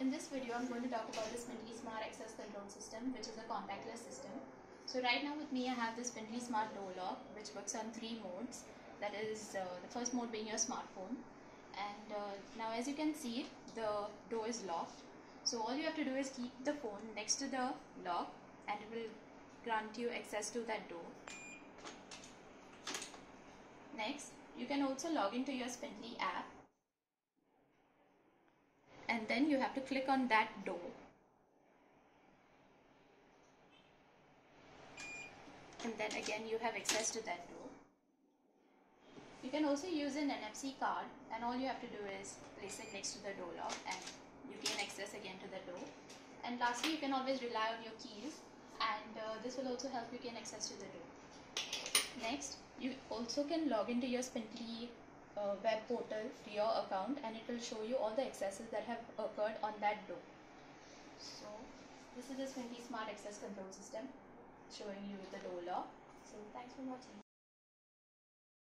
In this video, I'm going to talk about the Spintly Smart Access Control System, which is a contactless system. So right now with me, I have the Spintly Smart Door Lock, which works on three modes. That is uh, the first mode being your smartphone. And uh, now as you can see, the door is locked. So all you have to do is keep the phone next to the lock and it will grant you access to that door. Next, you can also log into your Spintly app and then you have to click on that door. And then again you have access to that door. You can also use an NFC card and all you have to do is place it next to the door lock and you gain access again to the door. And lastly you can always rely on your keys and uh, this will also help you gain access to the door. Next, you also can log into your Spintly uh, web portal to your account and it will show you all the accesses that have occurred on that door. So this is the Spintly Smart Access Control System showing you the door lock. So thanks for watching.